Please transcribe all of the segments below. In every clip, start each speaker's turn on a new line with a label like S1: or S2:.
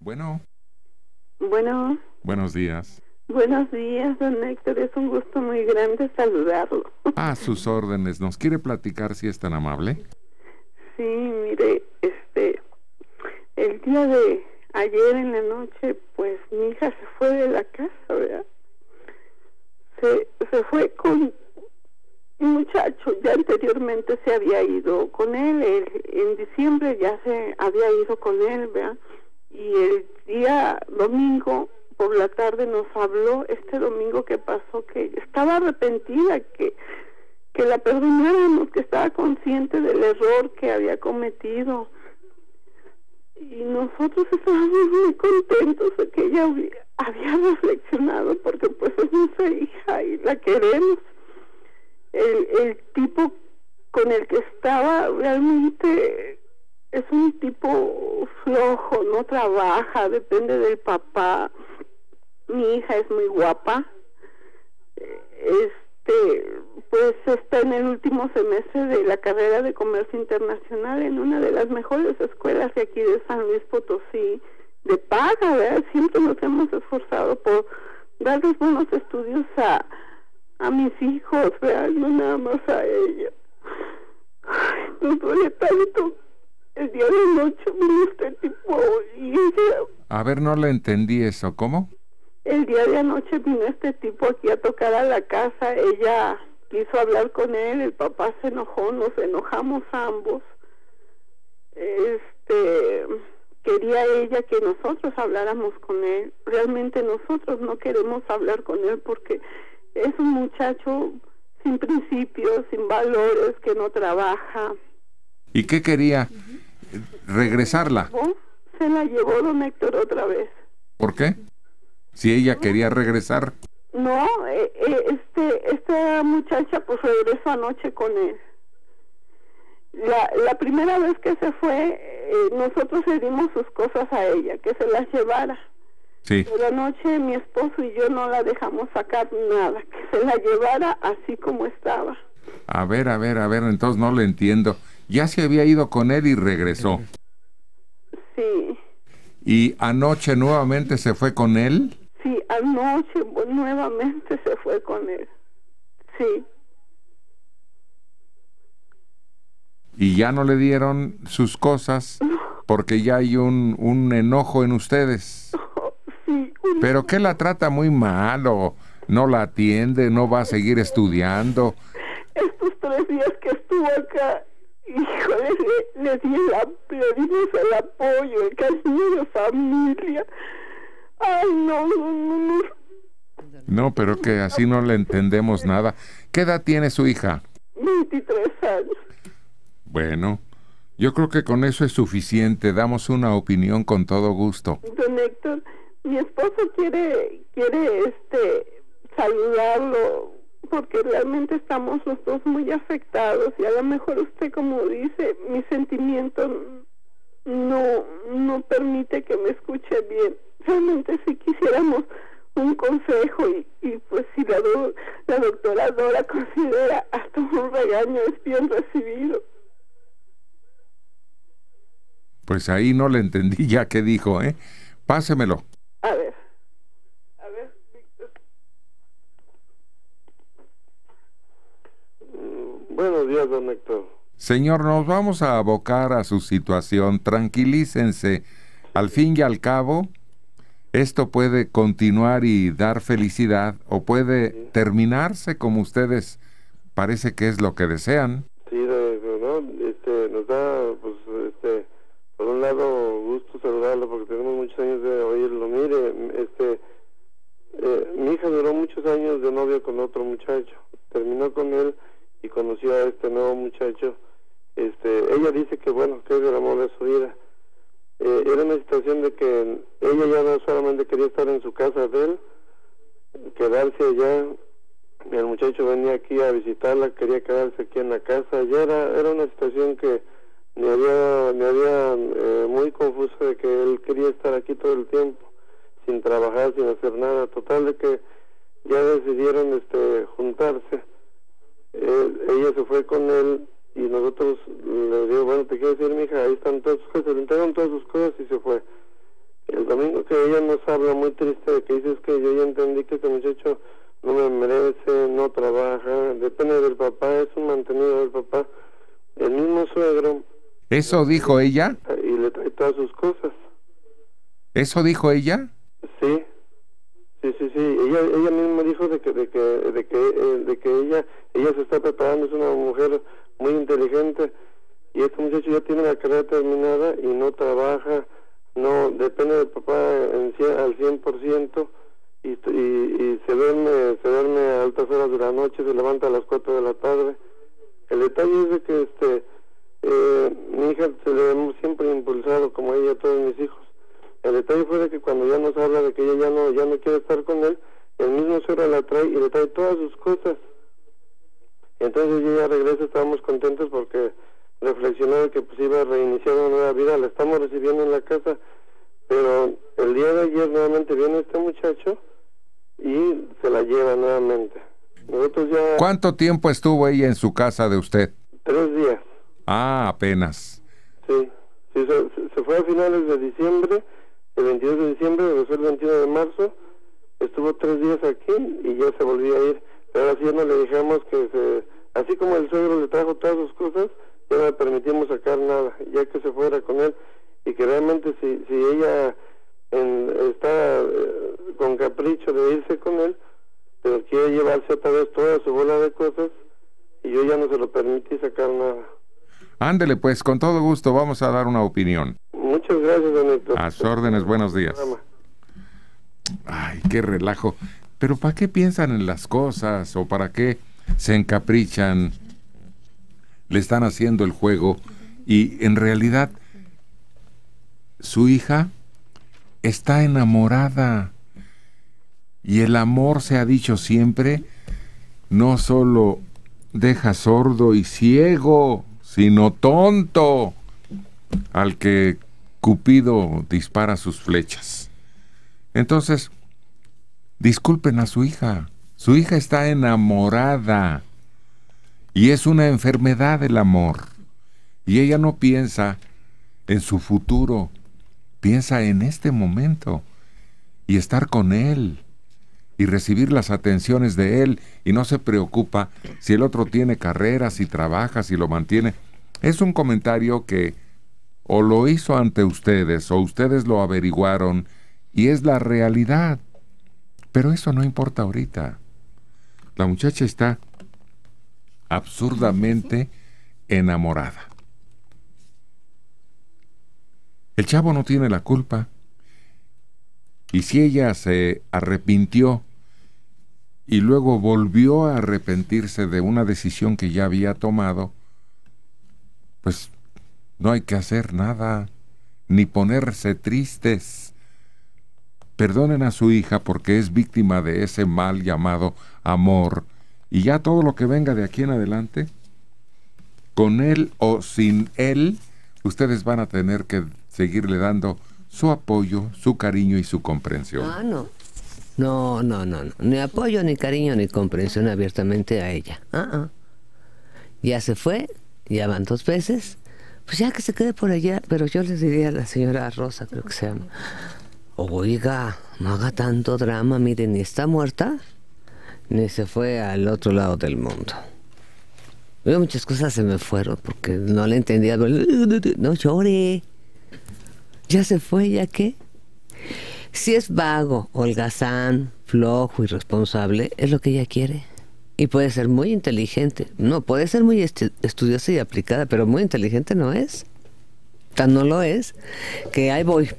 S1: Bueno.
S2: Bueno.
S1: Buenos días.
S2: Buenos días, don Héctor. Es un gusto muy grande saludarlo.
S1: A sus órdenes. ¿Nos quiere platicar si es tan amable?
S2: Sí, mire, este, el día de ayer en la noche, pues mi hija se fue de la casa, ¿verdad? Se, se fue con un muchacho, ya anteriormente se había ido con él, en diciembre ya se había ido con él, ¿verdad? Y el día domingo por la tarde nos habló este domingo que pasó que estaba arrepentida, que, que la perdonáramos, que estaba consciente del error que había cometido. Y nosotros estábamos muy contentos de que ella había reflexionado porque pues es nuestra hija y la queremos. El, el tipo con el que estaba realmente es un tipo flojo, no trabaja, depende del papá. Mi hija es muy guapa. Este, pues está en el último semestre de la carrera de comercio internacional en una de las mejores escuelas de aquí de San Luis Potosí, de paga, ¿verdad? Siempre nos hemos esforzado por darles buenos estudios a, a mis hijos, ¿verdad? No nada más a ella. Ay, nos duele tanto el día de noche vino este tipo y ella...
S1: A ver, no le entendí eso, ¿cómo?
S2: El día de anoche vino este tipo aquí a tocar a la casa, ella quiso hablar con él, el papá se enojó, nos enojamos ambos. Este, quería ella que nosotros habláramos con él. Realmente nosotros no queremos hablar con él porque es un muchacho sin principios, sin valores, que no trabaja.
S1: ¿Y qué quería? Regresarla.
S2: Se la llevó don Héctor otra vez.
S1: ¿Por qué? Si ella quería regresar.
S2: No, eh, eh, este, esta muchacha pues regresó anoche con él. La, la primera vez que se fue, eh, nosotros le dimos sus cosas a ella, que se las llevara.
S1: Sí.
S2: Pero anoche mi esposo y yo no la dejamos sacar nada, que se la llevara así como estaba.
S1: A ver, a ver, a ver, entonces no le entiendo ya se había ido con él y regresó.
S2: Sí.
S1: ¿Y anoche nuevamente se fue con él?
S2: Sí, anoche nuevamente se fue con él. Sí.
S1: ¿Y ya no le dieron sus cosas? Porque ya hay un, un enojo en ustedes.
S2: sí.
S1: ¿Pero qué la trata muy mal o no la atiende, no va a seguir estudiando?
S2: Estos tres días que estuvo acá Híjole, le, le, di le dimos el apoyo, el cariño de familia. Ay, no, no, no, no.
S1: No, pero que así no le entendemos nada. ¿Qué edad tiene su hija?
S2: 23 años.
S1: Bueno, yo creo que con eso es suficiente. Damos una opinión con todo gusto.
S2: Don Héctor, mi esposo quiere, quiere, este, saludarlo porque realmente estamos los dos muy afectados y a lo mejor usted como dice, mi sentimiento no, no permite que me escuche bien. Realmente si quisiéramos un consejo y, pues si la, la doctora Dora considera hasta un regaño es bien recibido.
S1: Pues ahí no le entendí ya qué dijo, ¿eh? Pásemelo.
S2: A ver.
S3: Buenos días, don Héctor.
S1: Señor, nos vamos a abocar a su situación. Tranquilícense. Al fin y al cabo, esto puede continuar y dar felicidad o puede terminarse como ustedes parece que es lo que desean.
S3: Sí, ¿no? este, nos da, pues, este, por un lado, gusto saludarlo porque tenemos muchos años de oírlo. Mire, este, eh, mi hija duró muchos años de novia con otro muchacho. Terminó con él y conoció a este nuevo muchacho, este, ella dice que bueno, que es el amor de su vida. Eh, era una situación de que ella ya no solamente quería estar en su casa de él, quedarse allá, el muchacho venía aquí a visitarla, quería quedarse aquí en la casa, ya era, era una situación que me había, me había eh, muy confuso de que él quería estar aquí todo el tiempo, sin trabajar, sin hacer nada, total de que ya decidieron este juntarse ella se fue con él y nosotros le digo, bueno, te quiero decir, mi hija, ahí están todas sus cosas, le entregaron todas sus cosas y se fue. El domingo que ella nos habla muy triste de que dices que yo ya entendí que este muchacho no me merece, no trabaja, depende del papá, es un mantenido del papá. El mismo suegro.
S1: ¿Eso dijo ella?
S3: Y le trae todas sus cosas.
S1: ¿Eso dijo ella?
S3: Sí. Sí, sí, sí. Ella, ella misma dijo de que, de que, de que, eh, de que ella, ella se está preparando, es una mujer muy inteligente y este muchacho ya tiene la carrera terminada y no trabaja, no depende del papá en al 100% y, y, y se duerme, se duerme a altas horas de la noche, se levanta a las 4 de la tarde. El detalle es de que este eh, mi hija se le hemos siempre impulsado como ella a todos mis hijos. El detalle fue de que cuando ya nos habla de que ella ya no, ya no quiere estar con él, el mismo suegro la trae y le trae todas sus cosas. Entonces ella regresa, estábamos contentos porque reflexionó de que pues iba a reiniciar una nueva vida, la estamos recibiendo en la casa, pero el día de ayer nuevamente viene este muchacho y se la lleva nuevamente. Nosotros ya...
S1: ¿Cuánto tiempo estuvo ella en su casa de usted?
S3: Tres días.
S1: Ah, apenas.
S3: Sí, sí se, fue a finales de diciembre, el 22 de diciembre, regresó el 21 de marzo, estuvo tres días aquí y ya se volvió a ir. Pero así no le dijimos que se, así como el suegro le trajo todas sus cosas, ya no le permitimos sacar nada, ya que se fuera con él y que realmente si, si ella está eh, con capricho de irse con él, pero quiere llevarse otra vez toda su bola de cosas y yo ya no se lo permití sacar nada.
S1: Ándele pues, con todo gusto vamos a dar una opinión.
S3: Muchas gracias, Don
S1: A sus órdenes, buenos días. Ay, qué relajo. Pero ¿para qué piensan en las cosas o para qué se encaprichan? Le están haciendo el juego y en realidad su hija está enamorada. Y el amor, se ha dicho siempre, no solo deja sordo y ciego, sino tonto al que Cupido dispara sus flechas. Entonces, disculpen a su hija. Su hija está enamorada y es una enfermedad el amor. Y ella no piensa en su futuro, piensa en este momento y estar con él y recibir las atenciones de él y no se preocupa si el otro tiene carreras, si trabaja, si lo mantiene. Es un comentario que o lo hizo ante ustedes o ustedes lo averiguaron y es la realidad. Pero eso no importa ahorita. La muchacha está absurdamente enamorada. El chavo no tiene la culpa. Y si ella se arrepintió y luego volvió a arrepentirse de una decisión que ya había tomado, pues no hay que hacer nada, ni ponerse tristes. Perdonen a su hija porque es víctima de ese mal llamado amor, y ya todo lo que venga de aquí en adelante, con él o sin él, ustedes van a tener que seguirle dando su apoyo, su cariño y su comprensión.
S4: Ah, no. No, no, no, no. Ni apoyo, ni cariño, ni comprensión abiertamente a ella. Ah, ah. Ya se fue, ya van dos veces, pues ya que se quede por allá, pero yo les diría a la señora Rosa, creo que se llama, oiga, no haga tanto drama, mire, ni está muerta, ni se fue al otro lado del mundo. muchas cosas se me fueron porque no le entendía. No llore. Ya se fue, ¿ya qué? Si es vago, holgazán, flojo, irresponsable, es lo que ella quiere. Y puede ser muy inteligente. No, puede ser muy estudiosa y aplicada, pero muy inteligente no es. Tan no lo es que ahí voy.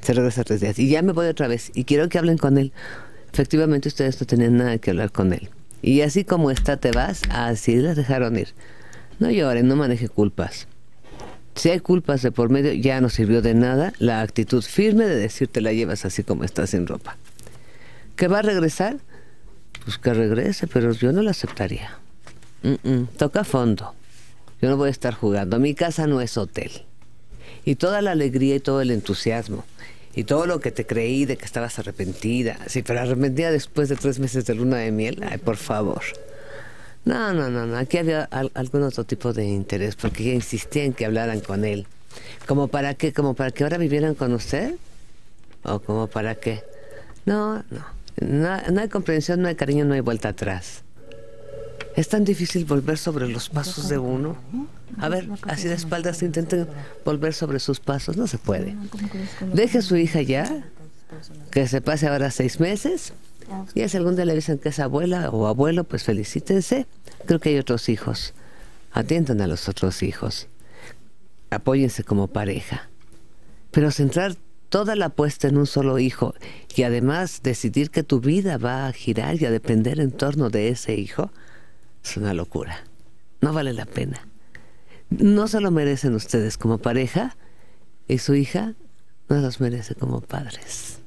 S4: Se regresa tres días. Y ya me voy otra vez. Y quiero que hablen con él. Efectivamente, ustedes no tenían nada que hablar con él. Y así como está, te vas, así las dejaron ir. No lloren, no maneje culpas. Si hay culpas de por medio, ya no sirvió de nada la actitud firme de decirte la llevas así como estás sin ropa. ¿Que va a regresar? pues que regrese, pero yo no lo aceptaría. toca fondo. Yo no voy a estar jugando. Mi casa no es hotel. Y toda la alegría y todo el entusiasmo y todo lo que te creí de que estabas arrepentida. Sí, pero arrepentida después de tres meses de luna de miel. Ay, por favor. No, no, no, no. Aquí había algún otro tipo de interés porque ella insistía en que hablaran con él. ¿Como para qué? ¿Como para que ahora vivieran con usted? ¿O como para qué? No, no. No, hay comprensión, no hay cariño, no hay vuelta atrás. Es tan difícil volver sobre los pasos de uno. A ver, así de espaldas intenten volver sobre sus pasos. No se puede. Deje a su hija ya, que se pase ahora seis meses. Y si algún día le dicen que es abuela o abuelo, pues felicítense. Creo que hay otros hijos. Atiendan a los otros hijos. Apóyense como pareja. Pero centrar toda la apuesta en un solo hijo y además decidir que tu vida va a girar y a depender en torno de ese hijo, es una locura. No vale la pena. No se lo merecen ustedes como pareja y su hija no los merece como padres.